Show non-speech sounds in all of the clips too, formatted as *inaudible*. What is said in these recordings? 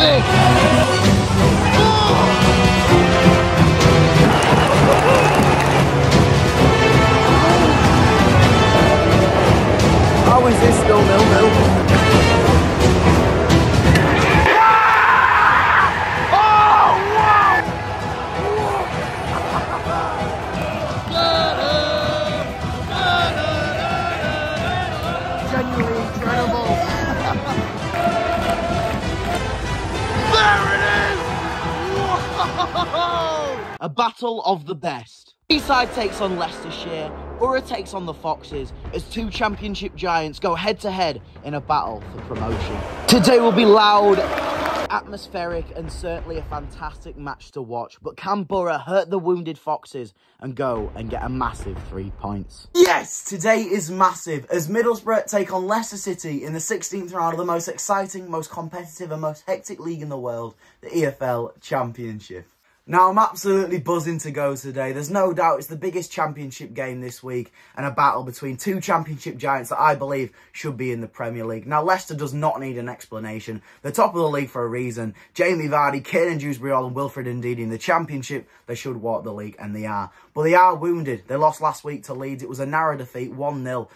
How A battle of the best. Teesside takes on Leicestershire, Boro takes on the Foxes as two championship giants go head to head in a battle for promotion. Today will be loud, atmospheric, and certainly a fantastic match to watch. But can Boro hurt the wounded Foxes and go and get a massive three points? Yes, today is massive as Middlesbrough take on Leicester City in the 16th round of the most exciting, most competitive, and most hectic league in the world, the EFL Championship. Now, I'm absolutely buzzing to go today. There's no doubt it's the biggest championship game this week and a battle between two championship giants that I believe should be in the Premier League. Now, Leicester does not need an explanation. They're top of the league for a reason. Jamie Vardy, Kiernan Dewsbury and Wilfred Ndidi in the championship, they should walk the league, and they are. But they are wounded. They lost last week to Leeds. It was a narrow defeat, 1-0.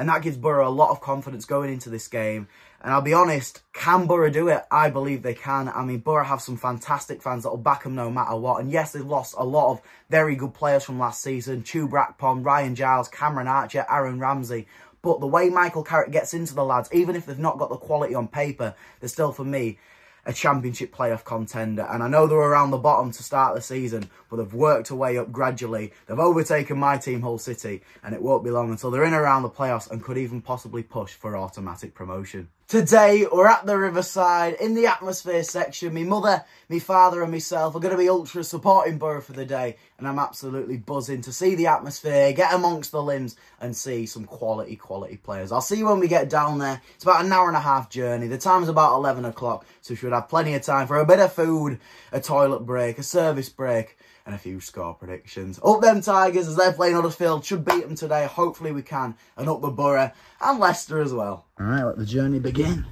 And that gives Boro a lot of confidence going into this game. And I'll be honest, can Boro do it? I believe they can. I mean, Boro have some fantastic fans that will back them no matter what. And yes, they've lost a lot of very good players from last season. Chuba Akpom, Ryan Giles, Cameron Archer, Aaron Ramsey. But the way Michael Carrick gets into the lads, even if they've not got the quality on paper, they're still, for me, a championship playoff contender. And I know they're around the bottom to start the season, but they've worked their way up gradually. They've overtaken my team, Hull City, and it won't be long until they're in around the playoffs and could even possibly push for automatic promotion. Today, we're at the Riverside in the atmosphere section. Me mother, me father and myself are going to be ultra supporting Boro for the day. And I'm absolutely buzzing to see the atmosphere, get amongst the limbs and see some quality, quality players. I'll see you when we get down there. It's about an hour and a half journey. The time's about 11 o'clock, so we should have plenty of time for a bit of food, a toilet break, a service break and a few score predictions. Up them Tigers as they're playing Huddersfield. Should beat them today. Hopefully we can. And up the Boro and Leicester as well. All right, let the journey begin.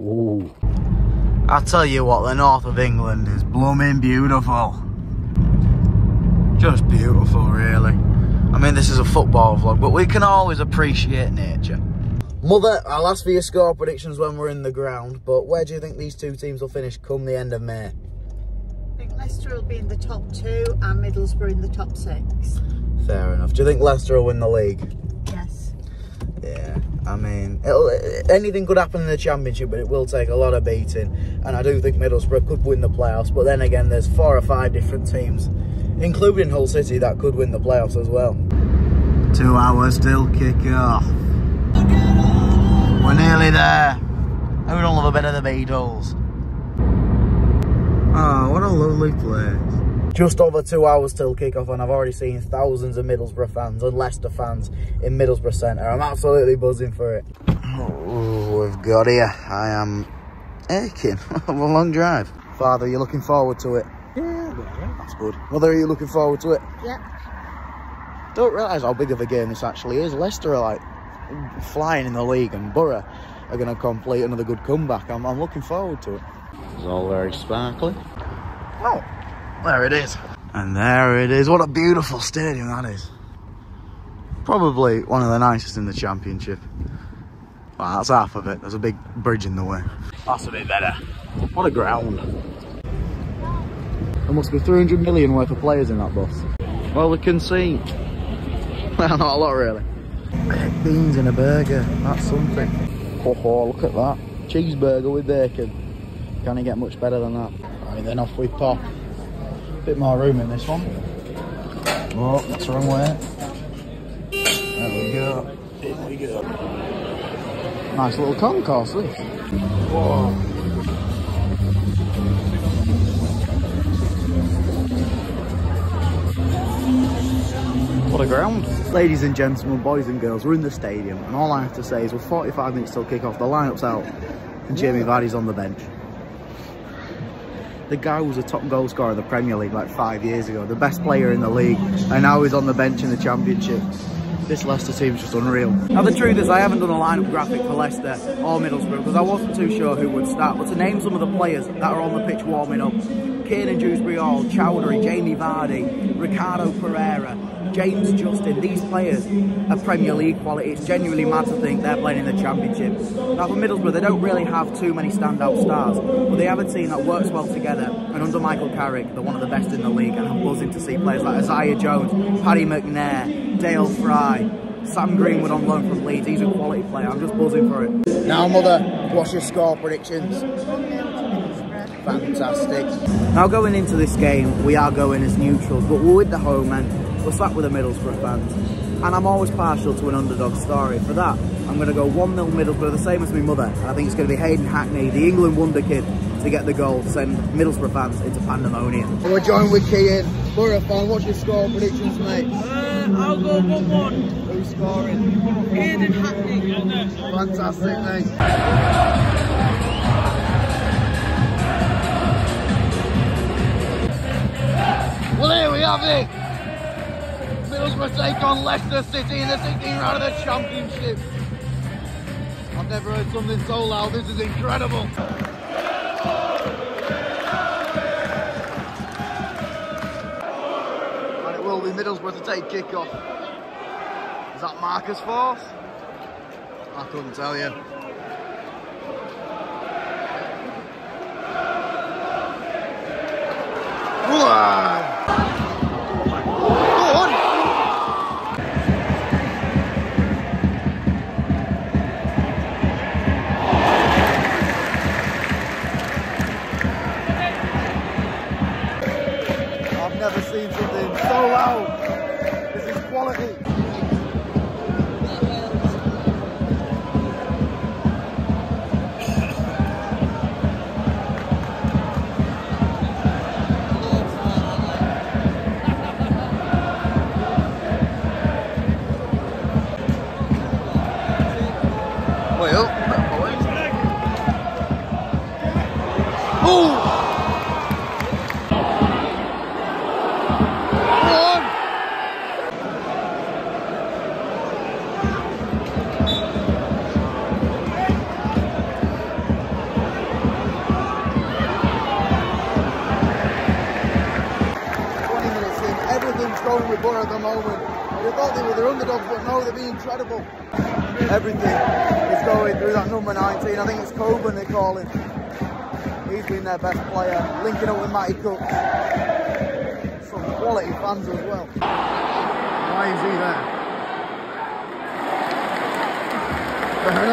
Ooh. I tell you what, the north of England is blooming beautiful. Just beautiful, really. I mean, this is a football vlog, but we can always appreciate nature. Mother, I'll ask for your score predictions when we're in the ground, but where do you think these two teams will finish come the end of May? Leicester will be in the top two and Middlesbrough in the top six. Fair enough. Do you think Leicester will win the league? Yes. Yeah, I mean, it'll, anything could happen in the championship, but it will take a lot of beating. And I do think Middlesbrough could win the playoffs. But then again, there's four or five different teams, including Hull City, that could win the playoffs as well. Two hours till kick off. We're nearly there. Who don't love a bit of the Beatles? Oh, what a lovely place. Just over two hours till kick-off and I've already seen thousands of Middlesbrough fans and Leicester fans in Middlesbrough Centre. I'm absolutely buzzing for it. Oh, we've got here. I am aching. *laughs* a long drive. Father, you're looking forward to it? Yeah. That's good. Mother, are you looking forward to it? Yeah. Don't realise how big of a game this actually is. Leicester are like flying in the league and Boro are going to complete another good comeback. I'm, I'm looking forward to it. It's all very sparkly. Oh, there it is. And there it is. What a beautiful stadium that is. Probably one of the nicest in the championship. Well, that's half of it. There's a big bridge in the way. That's a bit better. What a ground. There must be 300 million worth of players in that bus. Well, we can see. *laughs* Well, not a lot really. Baked beans and a burger. That's something. Oh, oh, look at that. Cheeseburger with bacon. Can it get much better than that? Right, then off we pop. Bit more room in this one. Oh, that's the wrong way. There we go. In we go. Nice little concourse, this. Whoa. What a ground. Ladies and gentlemen, boys and girls, we're in the stadium, and all I have to say is we're 45 minutes till kick off, the lineup's out, and Jamie Vardy's on the bench. The guy was a top goal scorer in the Premier League like five years ago, the best player in the league, and now he's on the bench in the Championship. this Leicester team's just unreal. Now the truth is I haven't done a lineup graphic for Leicester or Middlesbrough because I wasn't too sure who would start. But to name some of the players that are on the pitch warming up, Kiernan Dewsbury Hall, Choudhury, Jamie Vardy, Ricardo Pereira, James Justin, these players are Premier League quality. It's genuinely mad to think they're playing in the Championship. Now for Middlesbrough, they don't really have too many standout stars, but they have a team that works well together. And under Michael Carrick, they're one of the best in the league. And I'm buzzing to see players like Isaiah Jones, Paddy McNair, Dael Fry, Sam Greenwood on loan from Leeds. He's a quality player. I'm just buzzing for it. Now, mother, what's your score predictions? Fantastic. Now going into this game, we are going as neutrals, but we're with the home end. We're sat with the Middlesbrough fans. And I'm always partial to an underdog story. For that, I'm going to go 1-0 Middlesbrough, the same as my mother. And I think it's going to be Hayden Hackney, the England wonder kid, to get the goal, send Middlesbrough fans into pandemonium. We're joined with Kean. Boro fan, what's your score predictions, mate? Uh, I'll go 1-1. Who's scoring? Hayden Hackney. Fantastic, mate. Well, here we have it. Middlesbrough take on Leicester City in the 16th round of the Championship. I've never heard something so loud. This is incredible. And it will be Middlesbrough to take kick-off. Is that Marcus Forss? I couldn't tell you. But no, they're being incredible. Everything is going through that number 19. I think it's Coburn they call him. He's been their best player, linking up with Matty Crooks. Some quality fans as well. Why is he there?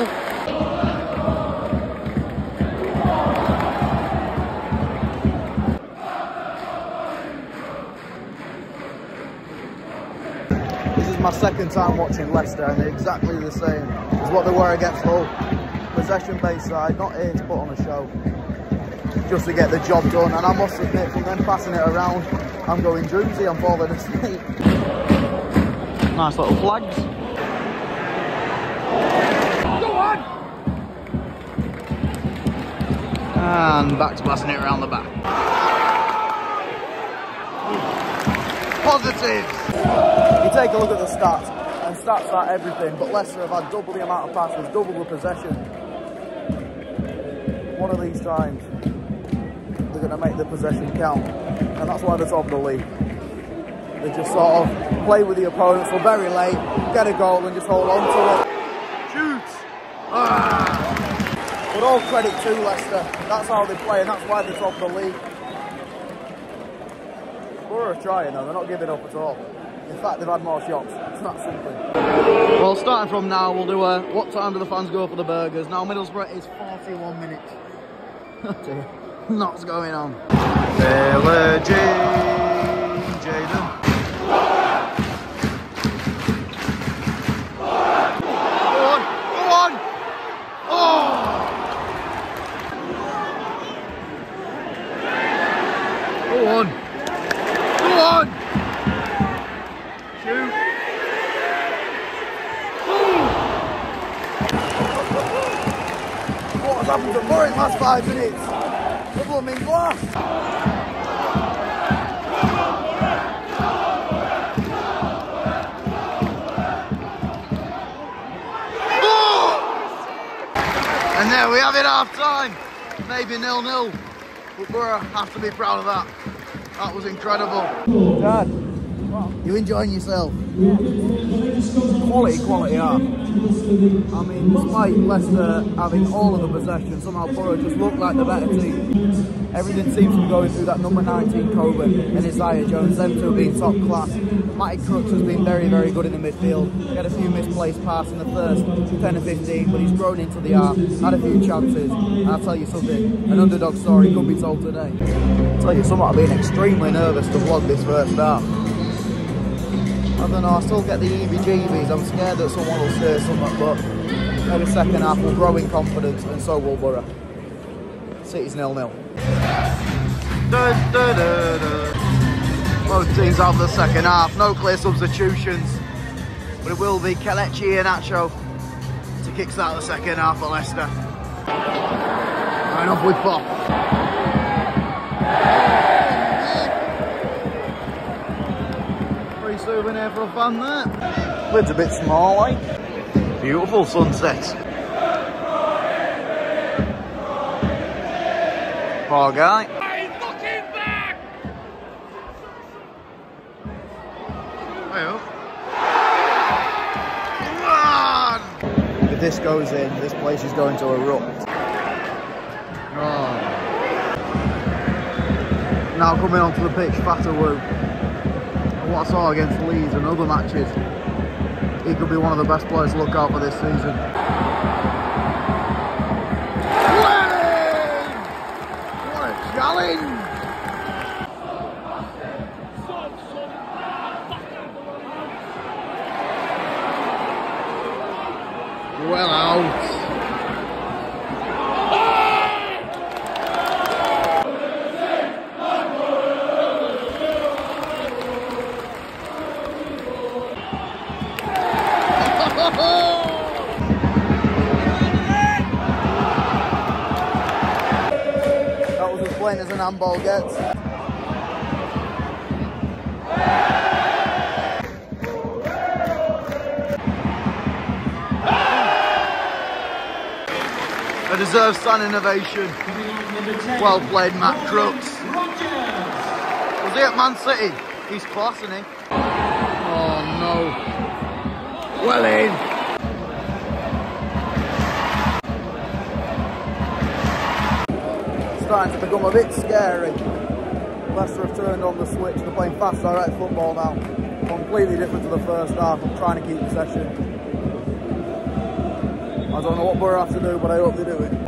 Fair. Second time watching Leicester and they're exactly the same as what they were against Hull. Possession based side, not here to put on a show, just to get the job done. And I must admit, from them passing it around, I'm going Joomsy, I'm falling asleep. Nice little flags. Go on! And back to passing it around the back. Positives! You take a look at the stats, and stats are everything, but Leicester have had double the amount of passes, double the possession. One of these times, they're going to make the possession count, and that's why they're top of the league. They just sort of play with the opponents for very late, get a goal, and just hold on to it. Shoots! Ah! But all credit to Leicester, that's how they play, and that's why they're top of the league. Boro trying though, they're not giving up at all. In fact, they've had more shots. *laughs* It's not simple. Well, starting from now, we'll do a what time do the fans go for the burgers? Now, Middlesbrough is 41 minutes. *laughs* Dear. What's going on? Taylor Jane, Papo de Bois last five minutes. The Blooming Block. And there we have it, half time. Maybe nil-nil, but we have to be proud of that. That was incredible. Dad you enjoying yourself? Quality, quality art. I mean, despite Leicester having all of the possession, somehow Boro just looked like the better team. Everything seems to be going through that number 19 Coburn and Isaiah Jones, them two being top class. Matty Crooks has been very, very good in the midfield. He had a few misplaced passes in the first 10 or 15, but he's grown into the art, had a few chances. And I'll tell you something, an underdog story could be told today. I'll tell you something, I've been extremely nervous to vlog this first half. I don't know, still get the EBGBs. I'm scared that someone will say something, but maybe second half we'll grow in confidence and so will Boro. City's nil-nil. Both teams have the second half, no clear substitutions. But it will be Kelechi Iheanacho to kickstart the second half for Leicester. Right off with Pop. Free souvenir for a fan there. Lid's a bit small, like. Beautiful sunset. Poor guy. Run! If this goes in, this place is going to erupt. Oh. Now coming onto the pitch, Fatawu. What I saw against Leeds and other matches, he could be one of the best players to look out for this season. What a challenge! That was as an handball gets. A deserved standing ovation. Well played, Matt Crooks. Was he at Man City? He's class, isn't he? Oh no. Well in. Starting to become a bit scary. Leicester have turned on the switch, they're playing fast direct football now. Completely different to the first half, I'm trying to keep possession. I don't know what Boro have to do, but I hope they do it. *laughs*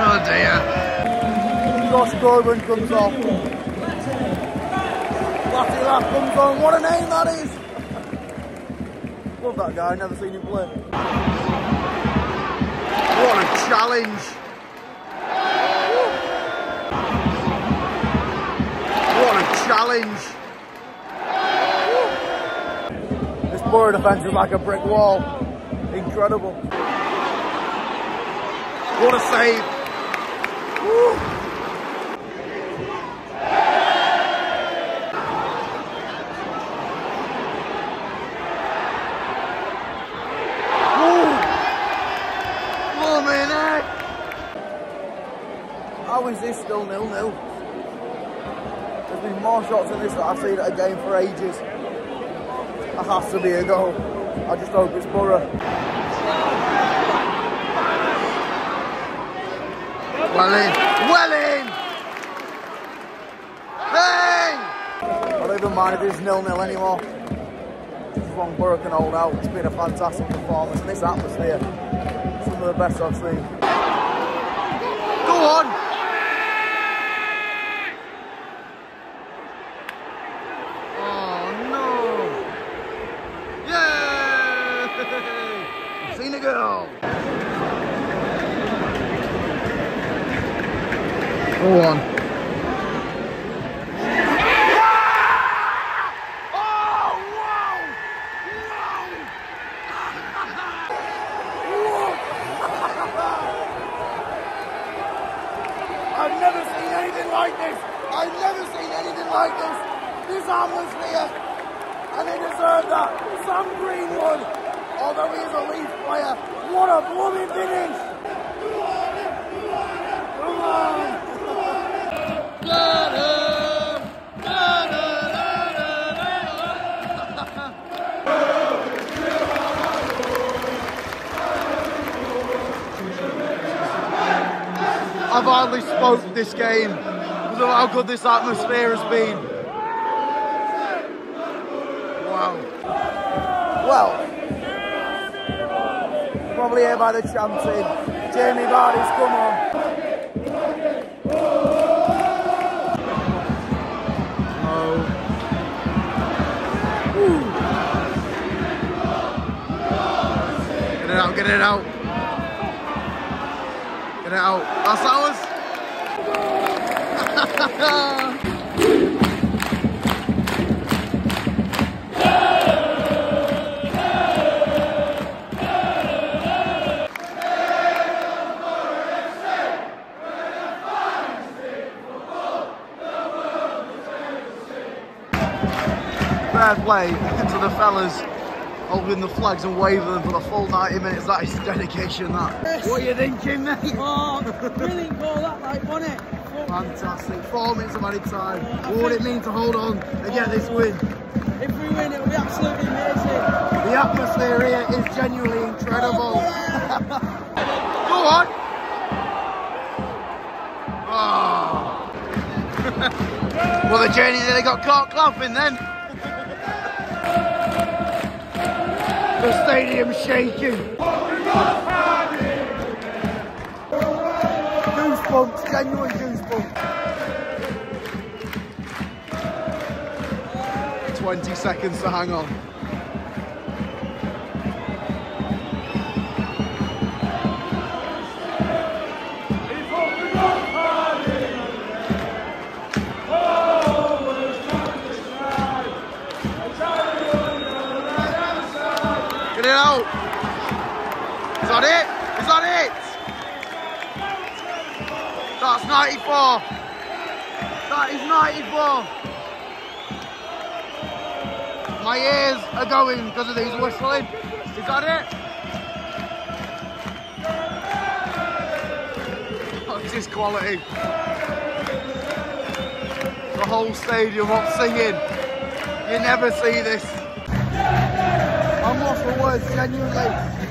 Oh dear. Josh Coburn comes off. Latte Lath comes on, what a name that is! Love that guy, never seen him play. What a challenge. What a challenge. This Boro defence is like a brick wall. Incredible. What a save. Blooming heck. How is this still nil-nil? There's been more shots than this that I've seen at a game for ages. That has to be a goal. I just hope it's Boro. Well in. Well in. Hey! I don't even mind if it's nil-nil anymore. As long Boro can hold out, it's been a fantastic performance. This atmosphere, some of the best I've seen. Go on. Oh no. Yay! I've seen a girl. Go on. Oh, wow! I've never like this, this atmosphere, and they deserve that. Sam Greenwood, although he is a Leeds player, what a bloody finish! Come on! I've hardly spoke this game because of how good this atmosphere has been. Wow. Well, probably here by the chanting. Jamie Vardy's come on. Get it out, get it out. Out. That's ours. Fair play to the fellas holding the flags and waving them for the full 90 minutes. That is dedication, that. Yes. What are you thinking, mate? Oh, brilliant goal that, like, wasn't it? Fantastic. Four minutes of added time. What would it mean to hold on and get this win? If we win, it'll be absolutely amazing. The atmosphere here is genuinely incredible. Oh, *laughs* Go on. Oh. *laughs* well, the journey nearly got caught clapping then. The stadium's shaking. Goosebumps, genuine goosebumps. 20 seconds to hang on. That it? Is that it? That's 94. That is 94. My ears are going because of these whistling. Is that it? Oh, this quality. The whole stadium up singing. You never see this. I'm lost for words, genuinely.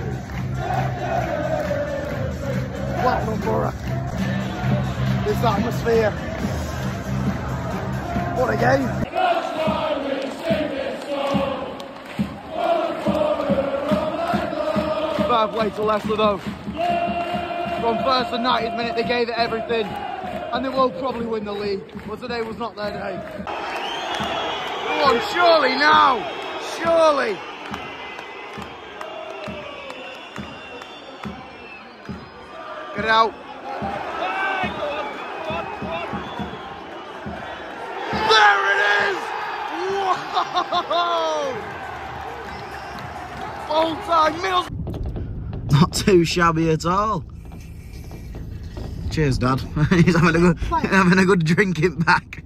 Blackburn Boro. This atmosphere. What a game. Fair play to Leicester though. From first to 90th minute they gave it everything. And they will probably win the league. But today was not their day. Come on, surely now! Surely! Get it out. There it is! Whoa! Full time Mills. Not too shabby at all. Cheers, Dad. *laughs* He's having a good, having a good drinking back.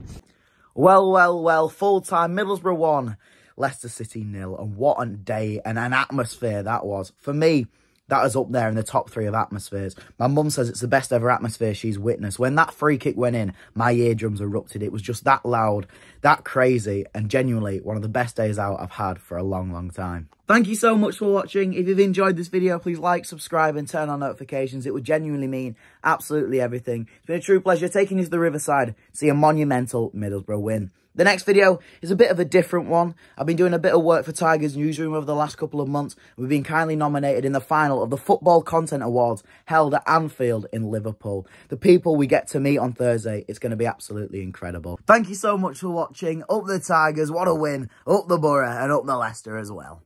Well, well, well. Full time Middlesbrough one, Leicester City nil, and what a day and an atmosphere that was for me. That is up there in the top three of atmospheres. My mum says it's the best ever atmosphere she's witnessed. When that free kick went in, my eardrums erupted. It was just that loud, that crazy, and genuinely one of the best days out I've had for a long, long time. Thank you so much for watching. If you've enjoyed this video, please like, subscribe, and turn on notifications. It would genuinely mean absolutely everything. It's been a true pleasure taking you to the Riverside to see a monumental Middlesbrough win. The next video is a bit of a different one. I've been doing a bit of work for Tigers Newsroom over the last couple of months. We've been kindly nominated in the final of the Football Content Awards held at Anfield in Liverpool. The people we get to meet on Thursday, it's going to be absolutely incredible. Thank you so much for watching. Up the Tigers, what a win. Up the Boro and up the Leicester as well.